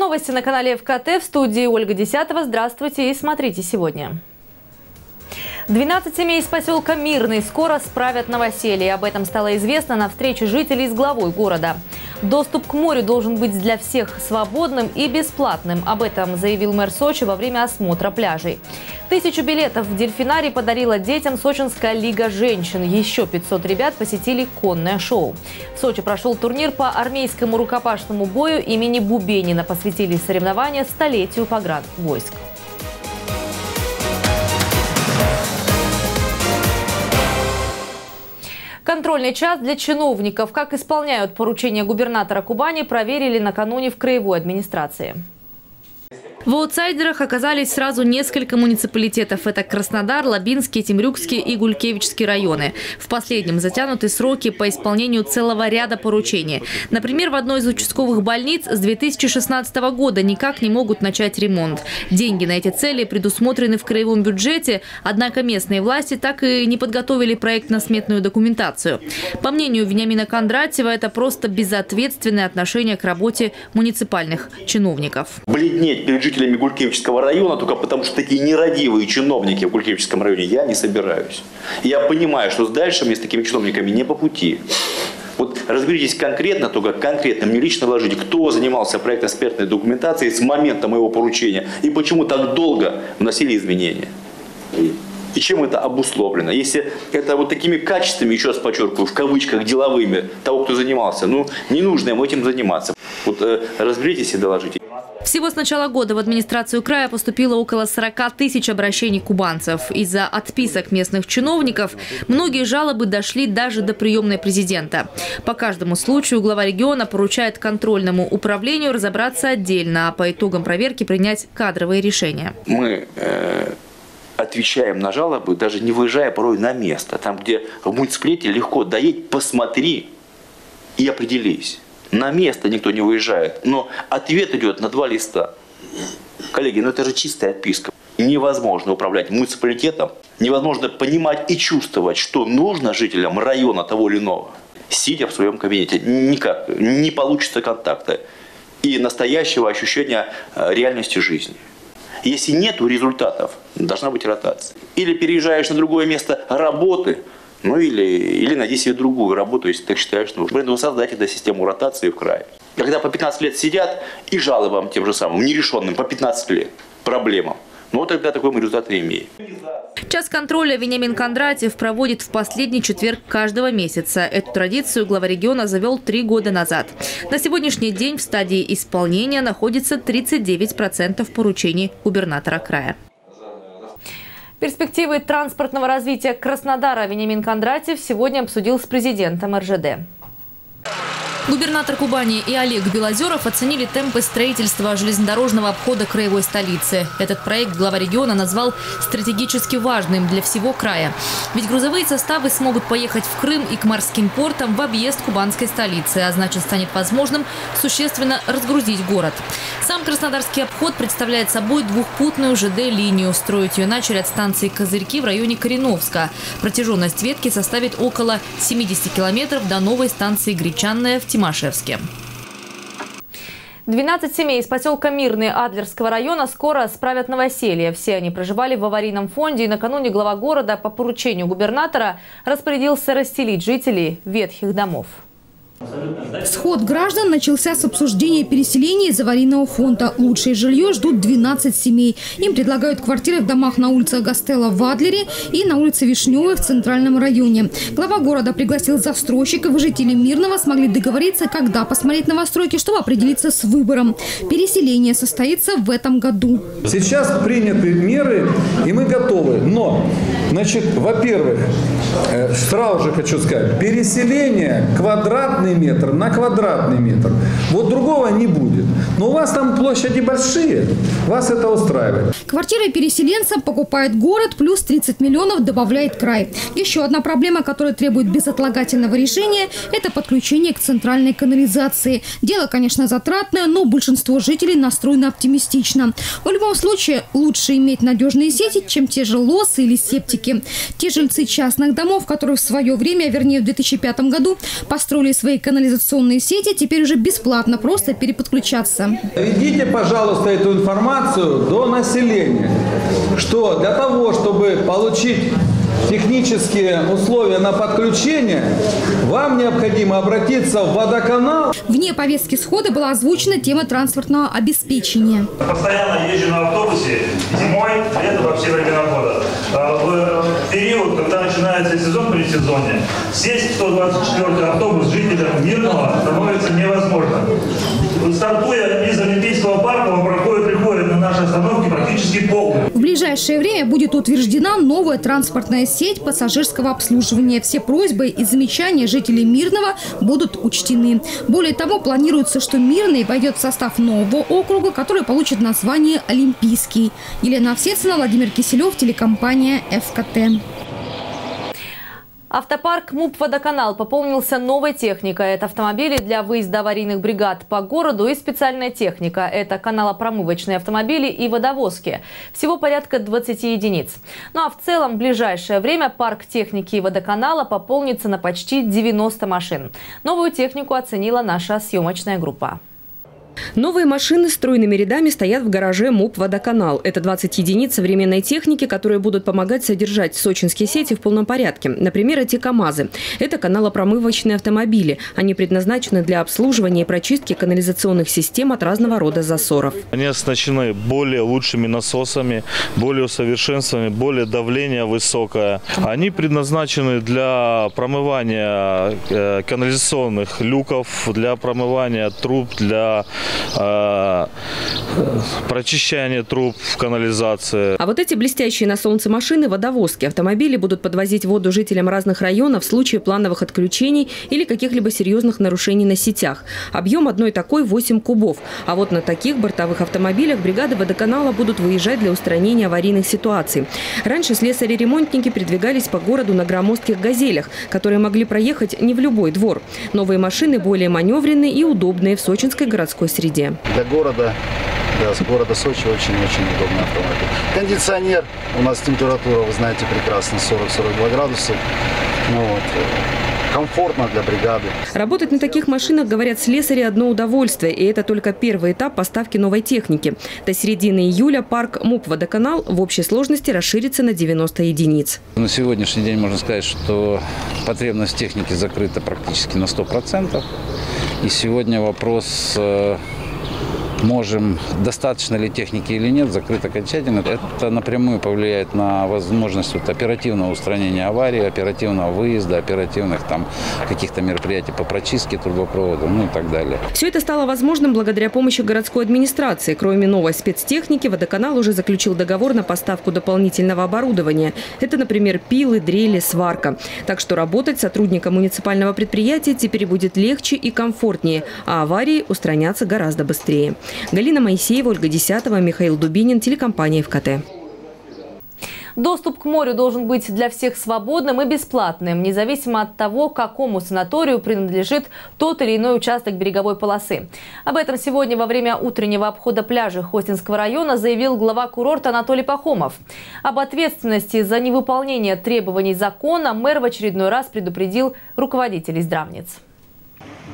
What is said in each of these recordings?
Новости на канале ФКТ. В студии Ольга Десятого. Здравствуйте и смотрите сегодня. 12 семей из поселка Мирный скоро справят новоселье. Об этом стало известно на встрече жителей с главой города. Доступ к морю должен быть для всех свободным и бесплатным. Об этом заявил мэр Сочи во время осмотра пляжей. Тысячу билетов в дельфинарий подарила детям Сочинская лига женщин. Еще 500 ребят посетили конное шоу. В Сочи прошел турнир по армейскому рукопашному бою имени Бубенина. Посвятили соревнования столетию поград войск. Контрольный час для чиновников. Как исполняют поручения губернатора Кубани, проверили накануне в краевой администрации. В аутсайдерах оказались сразу несколько муниципалитетов. Это Краснодар, Лабинский, Темрюкский и Гулькевичский районы. В последнем затянуты сроки по исполнению целого ряда поручений. Например, в одной из участковых больниц с 2016 года никак не могут начать ремонт. Деньги на эти цели предусмотрены в краевом бюджете, однако местные власти так и не подготовили проектно-сметную документацию. По мнению Вениамина Кондратьева, это просто безответственное отношение к работе муниципальных чиновников. Бледнеть перед жителями Гулькевичского района, только потому что такие нерадивые чиновники в Гулькевичском районе, я не собираюсь. Я понимаю, что дальше мне с такими чиновниками не по пути. Вот разберитесь конкретно, только конкретно, мне лично вложите, кто занимался проектно-экспертной документацией с момента моего поручения и почему так долго вносили изменения. И чем это обусловлено? Если это вот такими качествами, еще раз подчеркиваю, в кавычках деловыми, того, кто занимался, ну, не нужно ему этим заниматься. Вот э, разберитесь и доложите. Всего с начала года в администрацию края поступило около 40 тысяч обращений кубанцев. Из-за отписок местных чиновников многие жалобы дошли даже до приемной президента. По каждому случаю глава региона поручает контрольному управлению разобраться отдельно, а по итогам проверки принять кадровые решения. Мы э, отвечаем на жалобы, даже не выезжая порой на место. Там, где в муниципалитете легко доедь, посмотри и определись. На место никто не выезжает, но ответ идет на два листа. Коллеги, ну это же чистая отписка. Невозможно управлять муниципалитетом, невозможно понимать и чувствовать, что нужно жителям района того или иного. Сидя в своем кабинете, никак, не получится контакта и настоящего ощущения э, реальности жизни. Если нет результатов, должна быть ротация. Или переезжаешь на другое место работы – ну или, или найди себе другую работу, если ты считаешь нужным. Поэтому создать эту систему ротации в крае. Когда по 15 лет сидят и жалобам тем же самым, нерешенным по 15 лет, проблемам, ну, тогда такой мы результат и имеем. Час контроля Вениамин Кондратьев проводит в последний четверг каждого месяца. Эту традицию глава региона завел три года назад. На сегодняшний день в стадии исполнения находится 39% поручений губернатора края. Перспективы транспортного развития Краснодара Вениамин Кондратьев сегодня обсудил с президентом РЖД. Губернатор Кубани и Олег Белозеров оценили темпы строительства железнодорожного обхода краевой столицы. Этот проект глава региона назвал стратегически важным для всего края. Ведь грузовые составы смогут поехать в Крым и к морским портам в объезд кубанской столицы, а значит станет возможным существенно разгрузить город. Сам Краснодарский обход представляет собой двухпутную ЖД-линию. Строить ее начали от станции Козырьки в районе Кореновска. Протяженность ветки составит около 70 километров до новой станции Гречанная в Тимашевске. 12 семей из поселка Мирный Адлерского района скоро справят новоселье. Все они проживали в аварийном фонде и накануне глава города по поручению губернатора распорядился расселить жителей ветхих домов. Сход граждан начался с обсуждения переселения из аварийного фонда. Лучшее жилье ждут 12 семей. Им предлагают квартиры в домах на улице Гастелла в Адлере и на улице Вишневой в центральном районе. Глава города пригласил застройщиков. Жители Мирного смогли договориться, когда посмотреть новостройки, чтобы определиться с выбором. Переселение состоится в этом году. Сейчас приняты меры, и мы готовы. Но, значит, во-первых, э, сразу же хочу сказать, переселение квадратный квадратный метр на квадратный метр. Вот другого не будет. Но у вас там площади большие, вас это устраивает. Квартиры переселенцев покупает город, плюс 30 миллионов добавляет край. Еще одна проблема, которая требует безотлагательного решения, это подключение к центральной канализации. Дело, конечно, затратное, но большинство жителей настроено оптимистично. В любом случае, лучше иметь надежные сети, чем те же лосы или септики. Те жильцы частных домов, которые в свое время, вернее в 2005 году, построили свои канализационные сети теперь уже бесплатно просто переподключаться. Доведите, пожалуйста, эту информацию до населения, что для того, чтобы получить технические условия на подключение, вам необходимо обратиться в водоканал. Вне повестки схода была озвучена тема транспортного обеспечения. Постоянно езжу на автобусе зимой, летом во все времена года. А В период, когда начинается сезон при сезоне, сесть в 124 автобус жителям Мирного становится невозможно. Стартуя из Олимпийского парка, он проходит, приходит на наши остановки практически полный. В ближайшее время будет утверждена новая транспортная сеть пассажирского обслуживания. Все просьбы и замечания жителей Мирного будут учтены. Более того, планируется, что Мирный войдет в состав нового округа, который получит название Олимпийский. Елена Овсецина, Владимир Киселев, телекомпания ФКТ. Автопарк МУП «Водоканал» пополнился новой техникой. Это автомобили для выезда аварийных бригад по городу и специальная техника. Это каналопромывочные автомобили и водовозки. Всего порядка 20 единиц. Ну а в целом в ближайшее время парк техники и водоканала пополнится на почти 90 машин. Новую технику оценила наша съемочная группа. Новые машины стройными рядами стоят в гараже МУП «Водоканал». Это 20 единиц современной техники, которые будут помогать содержать сочинские сети в полном порядке. Например, эти КАМАЗы. Это каналопромывочные автомобили. Они предназначены для обслуживания и прочистки канализационных систем от разного рода засоров. Они оснащены более лучшими насосами, более усовершенствованными, более давление высокое. Они предназначены для промывания э, канализационных люков, для промывания труб, для э, прочищания труб в канализации. А вот эти блестящие на солнце машины – водовозки. Автомобили будут подвозить воду жителям разных районов в случае плановых отключений или каких-либо серьезных нарушений на сетях. Объем одной такой – 8 кубов. А вот на таких бортовых автомобилях бригады водоканала будут выезжать для устранения аварийных ситуаций. Раньше слесари-ремонтники передвигались по городу на громоздких «Газелях», которые могли проехать не в любой двор. Новые машины более маневренные и удобные в сочинской городской среде. Для города, да, с города Сочи очень-очень удобный автомобиль. Кондиционер, у нас температура, вы знаете прекрасно, 40-42 градуса. Ну, вот. Комфортно для бригады. Работать на таких машинах, говорят слесари, одно удовольствие. И это только первый этап поставки новой техники. До середины июля парк МУП «Водоканал» в общей сложности расширится на 90 единиц. На сегодняшний день можно сказать, что потребность техники закрыта практически на 100%. И сегодня вопрос э, можем, достаточно ли техники или нет, закрыт окончательно. Это напрямую повлияет на возможность вот, оперативного устранения аварии, оперативного выезда, оперативных там каких-то мероприятий по прочистке трубопровода, ну и так далее. Все это стало возможным благодаря помощи городской администрации. Кроме новой спецтехники, водоканал уже заключил договор на поставку дополнительного оборудования. Это, например, пилы, дрели, сварка. Так что работать сотрудникам муниципального предприятия теперь будет легче и комфортнее, а аварии устранятся гораздо быстрее. Галина Моисеева, Ольга Десятова, Михаил Дубинин, телекомпания ФКТ. Доступ к морю должен быть для всех свободным и бесплатным, независимо от того, какому санаторию принадлежит тот или иной участок береговой полосы. Об этом сегодня во время утреннего обхода пляжа Хостинского района заявил глава курорта Анатолий Пахомов. Об ответственности за невыполнение требований закона мэр в очередной раз предупредил руководителей здравниц.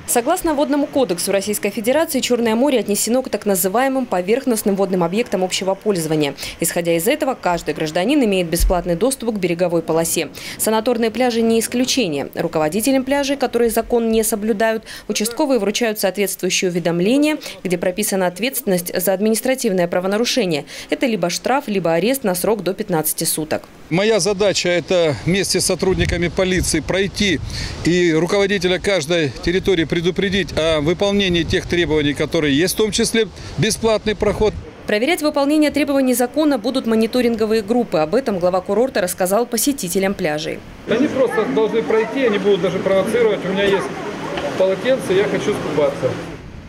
Согласно Водному кодексу Российской Федерации, Черное море отнесено к так называемым поверхностным водным объектам общего пользования. Исходя из этого, каждый гражданин имеет бесплатный доступ к береговой полосе. Санаторные пляжи не исключение. Руководителям пляжей, которые закон не соблюдают, участковые вручают соответствующие уведомления, где прописана ответственность за административное правонарушение. Это либо штраф, либо арест на срок до 15 суток. Моя задача это вместе с сотрудниками полиции пройти и руководителя каждой территории предупредить о выполнении тех требований, которые есть, в том числе бесплатный проход. Проверять выполнение требований закона будут мониторинговые группы. Об этом глава курорта рассказал посетителям пляжей. Они просто должны пройти, они будут даже провоцировать. У меня есть полотенце, я хочу скупаться.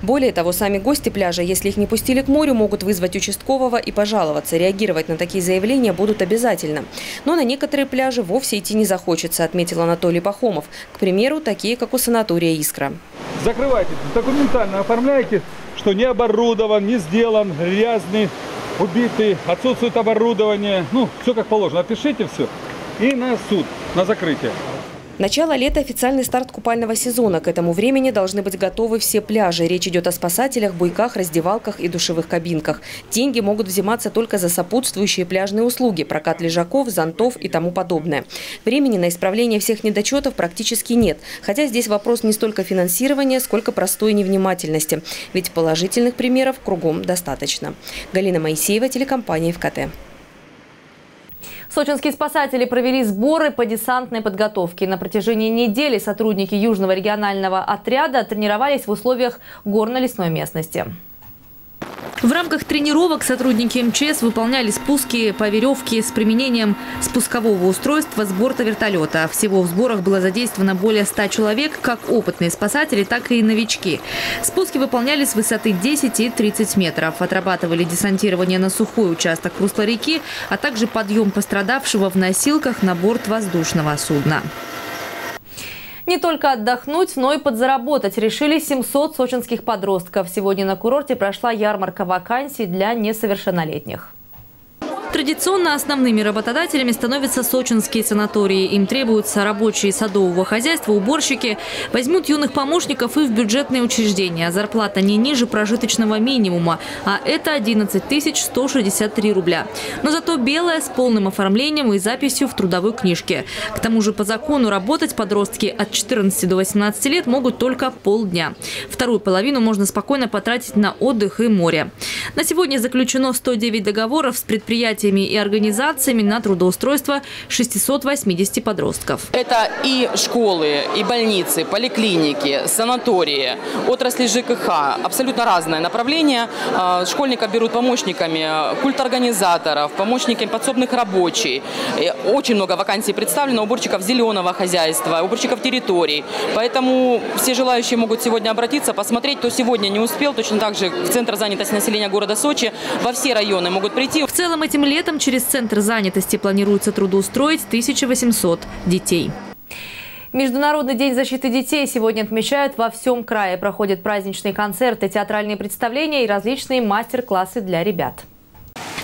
Более того, сами гости пляжа, если их не пустили к морю, могут вызвать участкового и пожаловаться. Реагировать на такие заявления будут обязательно. Но на некоторые пляжи вовсе идти не захочется, отметил Анатолий Пахомов. К примеру, такие, как у санатория «Искра». Закрывайте, документально оформляйте, что не оборудован, не сделан, грязный, убитый, отсутствует оборудование. Ну, все как положено. Опишите все и на суд, на закрытие. Начало лета – официальный старт купального сезона. К этому времени должны быть готовы все пляжи. Речь идет о спасателях, буйках, раздевалках и душевых кабинках. Деньги могут взиматься только за сопутствующие пляжные услуги – прокат лежаков, зонтов и тому подобное. Времени на исправление всех недочетов практически нет. Хотя здесь вопрос не столько финансирования, сколько простой невнимательности. Ведь положительных примеров кругом достаточно. Галина Моисеева, телекомпания ФКТ. Сочинские спасатели провели сборы по десантной подготовке. На протяжении недели сотрудники Южного регионального отряда тренировались в условиях горно-лесной местности. В рамках тренировок сотрудники МЧС выполняли спуски по веревке с применением спускового устройства с борта вертолета. Всего в сборах было задействовано более 100 человек, как опытные спасатели, так и новички. Спуски выполнялись с высоты 10 и 30 метров. Отрабатывали десантирование на сухой участок русла реки, а также подъем пострадавшего в носилках на борт воздушного судна. Не только отдохнуть, но и подзаработать решили 700 сочинских подростков. Сегодня на курорте прошла ярмарка вакансий для несовершеннолетних. Традиционно основными работодателями становятся сочинские санатории. Им требуются рабочие садового хозяйства, уборщики. Возьмут юных помощников и в бюджетные учреждения. Зарплата не ниже прожиточного минимума, а это 11 163 рубля. Но зато белая с полным оформлением и записью в трудовой книжке. К тому же по закону работать подростки от 14 до 18 лет могут только полдня. Вторую половину можно спокойно потратить на отдых и море. На сегодня заключено 109 договоров с предприятиями предприятиями и организациями на трудоустройство 680 подростков. Это и школы, и больницы, поликлиники, санатории, отрасли ЖКХ, абсолютно разное направление. А, школьников берут помощниками культорганизаторов, помощниками подсобных рабочих. Очень много вакансий представлено, уборщиков зеленого хозяйства, уборщиков территорий. Поэтому все желающие могут сегодня обратиться, посмотреть, кто сегодня не успел. Точно так же в Центр занятости населения города Сочи во все районы могут прийти. В целом этим летом через Центр занятости планируется трудоустроить 1800 детей. Международный день защиты детей сегодня отмечают во всем крае. Проходят праздничные концерты, театральные представления и различные мастер-классы для ребят.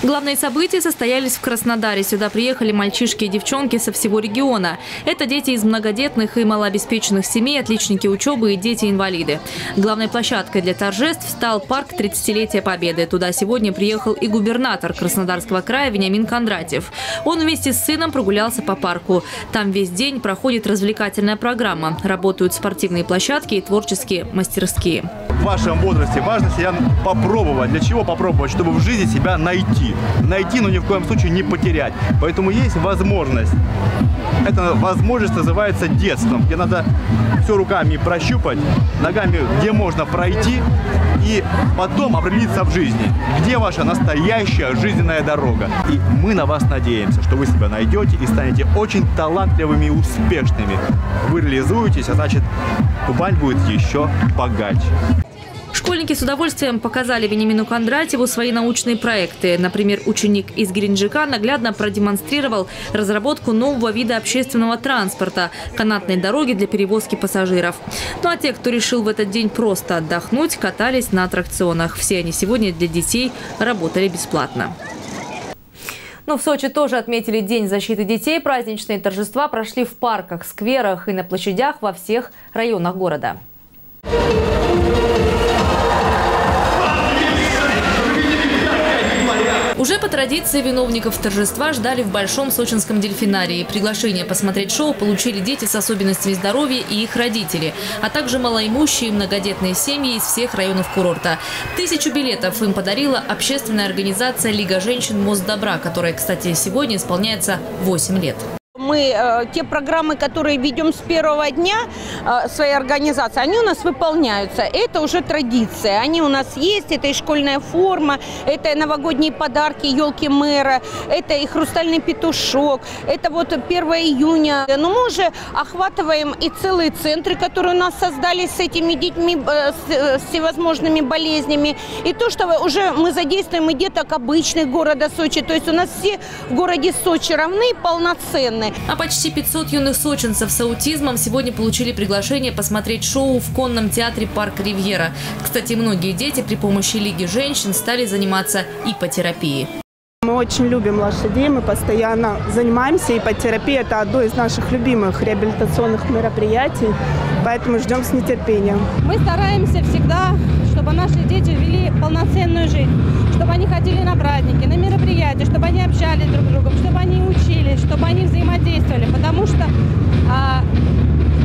Главные события состоялись в Краснодаре. Сюда приехали мальчишки и девчонки со всего региона. Это дети из многодетных и малообеспеченных семей, отличники учебы и дети-инвалиды. Главной площадкой для торжеств стал парк 30-летия Победы. Туда сегодня приехал и губернатор Краснодарского края Вениамин Кондратьев. Он вместе с сыном прогулялся по парку. Там весь день проходит развлекательная программа. Работают спортивные площадки и творческие мастерские. В вашем возрасте важно себя попробовать. Для чего попробовать? Чтобы в жизни себя найти найти. но ни в коем случае не потерять. Поэтому есть возможность. Эта возможность называется детством, где надо все руками прощупать, ногами, где можно пройти, и потом определиться в жизни, где ваша настоящая жизненная дорога. И мы на вас надеемся, что вы себя найдете и станете очень талантливыми и успешными. Вы реализуетесь, а значит, Кубань будет еще богаче. Школьники с удовольствием показали Венимину Кондратьеву свои научные проекты. Например, ученик из Геленджика наглядно продемонстрировал разработку нового вида общественного транспорта – канатной дороги для перевозки пассажиров. Ну а те, кто решил в этот день просто отдохнуть, катались на аттракционах. Все они сегодня для детей работали бесплатно. Но ну, в Сочи тоже отметили День защиты детей. Праздничные торжества прошли в парках, скверах и на площадях во всех районах города. Уже по традиции виновников торжества ждали в Большом Сочинском дельфинарии. Приглашение посмотреть шоу получили дети с особенностями здоровья и их родители, а также малоимущие многодетные семьи из всех районов курорта. Тысячу билетов им подарила общественная организация «Лига женщин Мост добра», которая, кстати, сегодня исполняется 8 лет. Мы э, те программы, которые ведем с первого дня э, своей организации, они у нас выполняются. Это уже традиция. Они у нас есть. Это и школьная форма, это и новогодние подарки, елки мэра, это и хрустальный петушок, это вот 1 июня. Но мы уже охватываем и целые центры, которые у нас создались с этими детьми э, с, всевозможными болезнями. И то, что уже мы задействуем и деток обычных города Сочи. То есть у нас все в городе Сочи равны и полноценны. А почти 500 юных сочинцев с аутизмом сегодня получили приглашение посмотреть шоу в конном театре «Парк Ривьера». Кстати, многие дети при помощи Лиги женщин стали заниматься ипотерапией. Мы очень любим лошадей, мы постоянно занимаемся, и ипотерапия – это одно из наших любимых реабилитационных мероприятий, поэтому ждем с нетерпением. Мы стараемся всегда, чтобы наши дети вели полноценную жизнь, чтобы они ходили на праздники, на мероприятия, чтобы они общались друг с другом, чтобы они учились, чтобы они взаимодействовали, потому что а,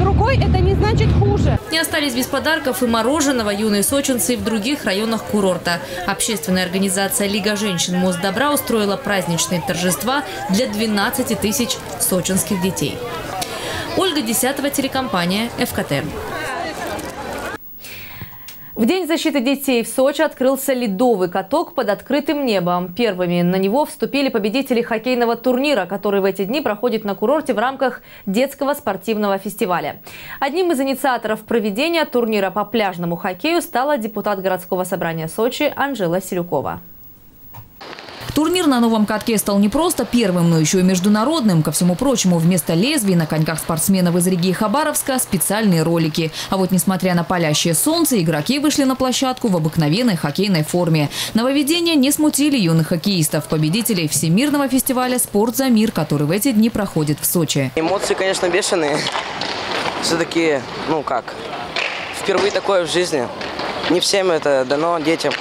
другой это не значит хуже. Не остались без подарков и мороженого юные сочинцы и в других районах курорта. Общественная организация «Лига женщин Мост Добра» устроила праздничные торжества для 12 тысяч сочинских детей. Ольга Десятого, телекомпания «ФКТ». В День защиты детей в Сочи открылся ледовый каток под открытым небом. Первыми на него вступили победители хоккейного турнира, который в эти дни проходит на курорте в рамках детского спортивного фестиваля. Одним из инициаторов проведения турнира по пляжному хоккею стала депутат городского собрания Сочи Анжела Сирюкова. Турнир на новом катке стал не просто первым, но еще и международным. Ко всему прочему, вместо лезвий на коньках спортсменов из Риги и Хабаровска специальные ролики. А вот несмотря на палящее солнце, игроки вышли на площадку в обыкновенной хоккейной форме. Нововведения не смутили юных хоккеистов, победителей Всемирного фестиваля «Спорт за мир», который в эти дни проходит в Сочи. Эмоции, конечно, бешеные. Все-таки, ну как, впервые такое в жизни. Не всем это дано детям.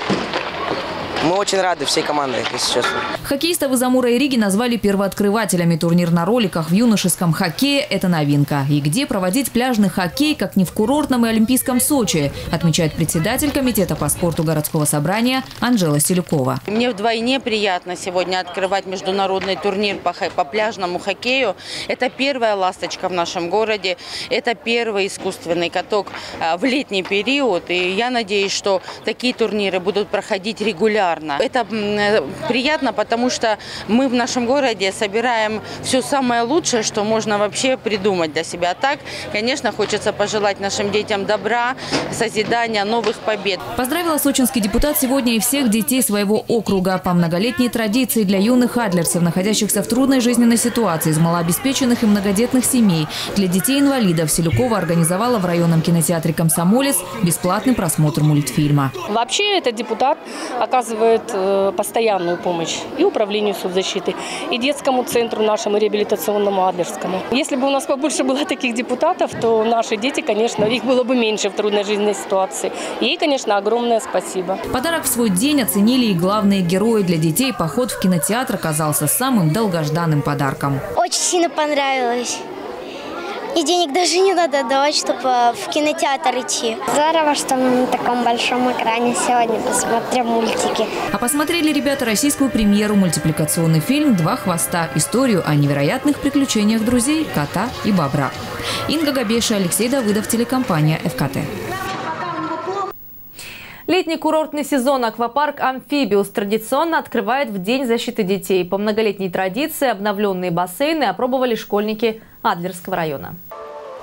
Мы очень рады всей командой, если честно. Хоккеистов из Амура и Риги назвали первооткрывателями. Турнир на роликах в юношеском хоккее – это новинка. И где проводить пляжный хоккей, как не в курортном и олимпийском Сочи, отмечает председатель комитета по спорту городского собрания Анжела Селюкова. Мне вдвойне приятно сегодня открывать международный турнир по, по пляжному хоккею. Это первая ласточка в нашем городе. Это первый искусственный каток а, в летний период. И я надеюсь, что такие турниры будут проходить регулярно регулярно. Это э, приятно, потому что мы в нашем городе собираем все самое лучшее, что можно вообще придумать для себя. А так, конечно, хочется пожелать нашим детям добра, созидания, новых побед. Поздравила сочинский депутат сегодня и всех детей своего округа. По многолетней традиции для юных адлерцев, находящихся в трудной жизненной ситуации, из малообеспеченных и многодетных семей, для детей-инвалидов Селюкова организовала в районном кинотеатре «Комсомолец» бесплатный просмотр мультфильма. Вообще этот депутат оказывает оказывает э, постоянную помощь и управлению соцзащиты, и детскому центру нашему реабилитационному Адлерскому. Если бы у нас побольше было таких депутатов, то наши дети, конечно, их было бы меньше в трудной жизненной ситуации. Ей, конечно, огромное спасибо. Подарок в свой день оценили и главные герои для детей. Поход в кинотеатр оказался самым долгожданным подарком. Очень сильно понравилось. И денег даже не надо давать, чтобы в кинотеатр идти. Здорово, что мы на таком большом экране сегодня посмотрим мультики. А посмотрели ребята российскую премьеру мультипликационный фильм «Два хвоста». Историю о невероятных приключениях друзей, кота и бобра. Инга Габеша, Алексей Давыдов, телекомпания «ФКТ». Летний курортный сезон аквапарк «Амфибиус» традиционно открывает в День защиты детей. По многолетней традиции обновленные бассейны опробовали школьники Адлерского района.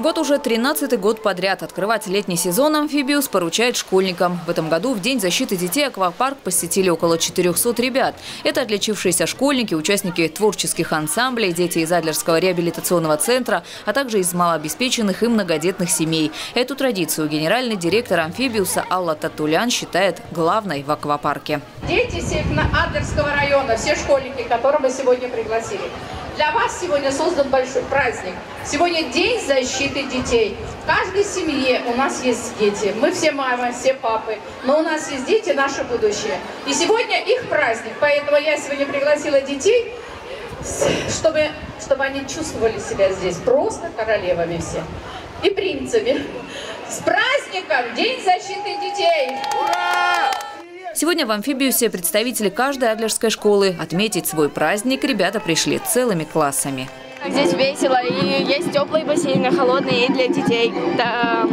Вот уже 13-й год подряд открывать летний сезон «Амфибиус» поручает школьникам. В этом году в День защиты детей аквапарк посетили около 400 ребят. Это отличившиеся школьники, участники творческих ансамблей, дети из Адлерского реабилитационного центра, а также из малообеспеченных и многодетных семей. Эту традицию генеральный директор «Амфибиуса» Алла Татулян считает главной в аквапарке. Дети Северно-Адлерского района, все школьники, которых мы сегодня пригласили, для вас сегодня создан большой праздник. Сегодня День защиты детей. В каждой семье у нас есть дети. Мы все мамы, все папы. Но у нас есть дети, наше будущее. И сегодня их праздник. Поэтому я сегодня пригласила детей, чтобы, чтобы они чувствовали себя здесь просто королевами все. И принцами. С праздником! День защиты детей! Ура! Сегодня в амфибиусе представители каждой адлерской школы. Отметить свой праздник ребята пришли целыми классами. Здесь весело, и есть теплые бассейны, холодные и для детей. Да.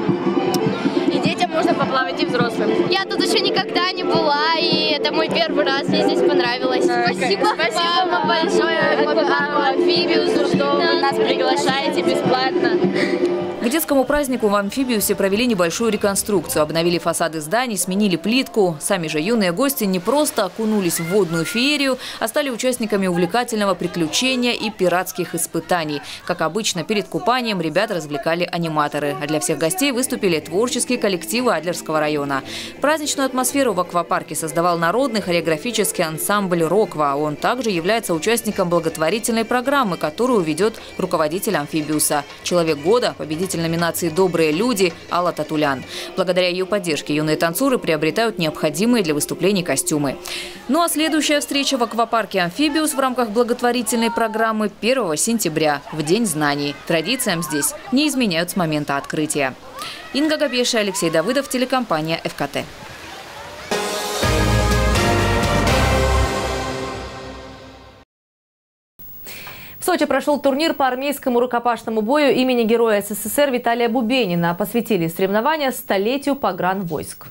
И детям можно поплавать, и взрослым. Я тут еще никогда не была, и это мой первый раз, мне здесь понравилось. Спасибо, Спасибо вам большое, амфибиусу, что вы нас приглашаете бесплатно. Где детскому празднику в амфибиусе провели небольшую реконструкцию. Обновили фасады зданий, сменили плитку. Сами же юные гости не просто окунулись в водную феерию, а стали участниками увлекательного приключения и пиратских испытаний. Как обычно, перед купанием ребят развлекали аниматоры. А для всех гостей выступили творческие коллективы Адлерского района. Праздничную атмосферу в аквапарке создавал народный хореографический ансамбль «Роква». Он также является участником благотворительной программы, которую ведет руководитель амфибиуса. Человек года, победитель номинации «Добрые люди» Алла Татулян. Благодаря ее поддержке юные танцоры приобретают необходимые для выступлений костюмы. Ну а следующая встреча в аквапарке «Амфибиус» в рамках благотворительной программы 1 сентября, в День знаний. Традициям здесь не изменяют с момента открытия. Инга Габеша, Алексей Давыдов, телекомпания «ФКТ». Сочи прошел турнир по армейскому рукопашному бою имени Героя СССР Виталия Бубенина. Посвятили соревнования столетию погранвойск.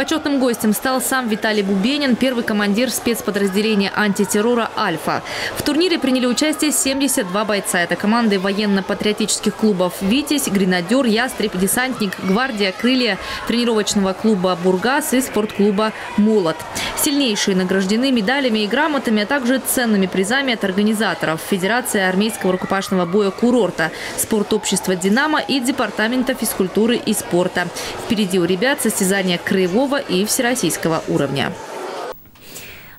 Почетным гостем стал сам Виталий Бубенин, первый командир спецподразделения антитеррора «Альфа». В турнире приняли участие 72 бойца. Это команды военно-патриотических клубов «Витязь», «Гренадер», «Ястреб», «Десантник», «Гвардия», «Крылья», тренировочного клуба «Бургас» и спортклуба «Молот». Сильнейшие награждены медалями и грамотами, а также ценными призами от организаторов Федерации армейского рукопашного боя «Курорта», спортобщества «Динамо» и Департамента физкультуры и спорта. Впереди у ребят состязания краевого и всероссийского уровня.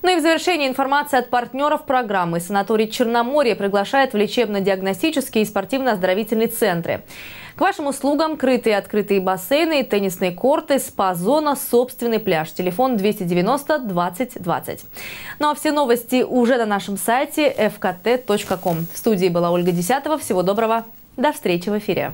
Ну и в завершении информация от партнеров программы. Санаторий Черноморье приглашает в лечебно-диагностические и спортивно-оздоровительные центры. К вашим услугам крытые и открытые бассейны, теннисные корты, спа-зона, собственный пляж. Телефон 290 20 20. Ну а все новости уже на нашем сайте fkt.com. В студии была Ольга Десятова. Всего доброго. До встречи в эфире.